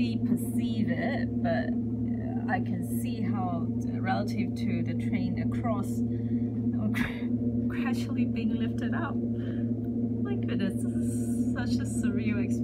fully perceive it, but uh, I can see how uh, relative to the train across, gradually being lifted up. My goodness, this is such a surreal experience.